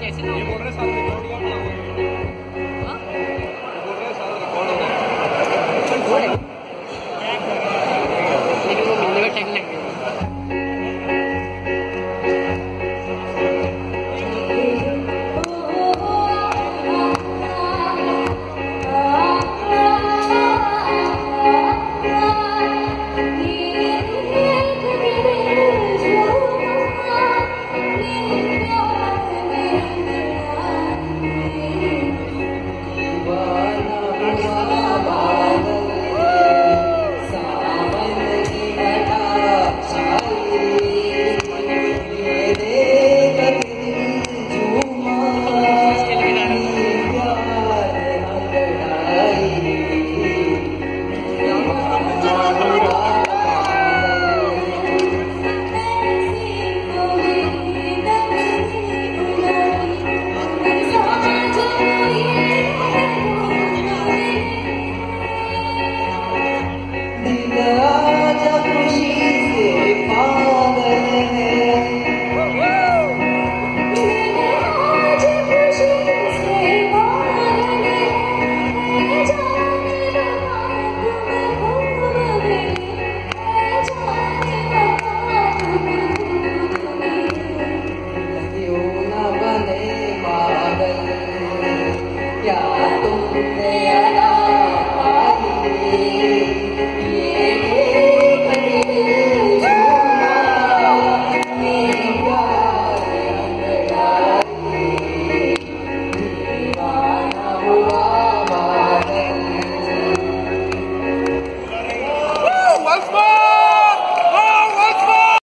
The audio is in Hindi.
कैसे बोल रहे Baba. I.